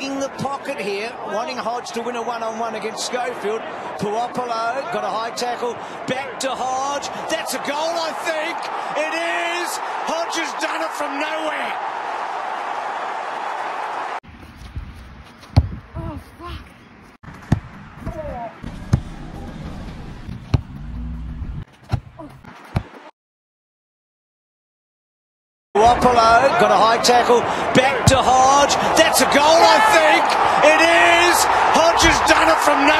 digging the pocket here, wanting Hodge to win a one-on-one against Schofield. Puopolo got a high tackle, back to Hodge. That's a goal, I think. It is. Hodge has done it from nowhere. Oh, fuck. Puopolo got a high tackle, back to Hodge. That's a goal, I think. It is. Hodge has done it from nowhere.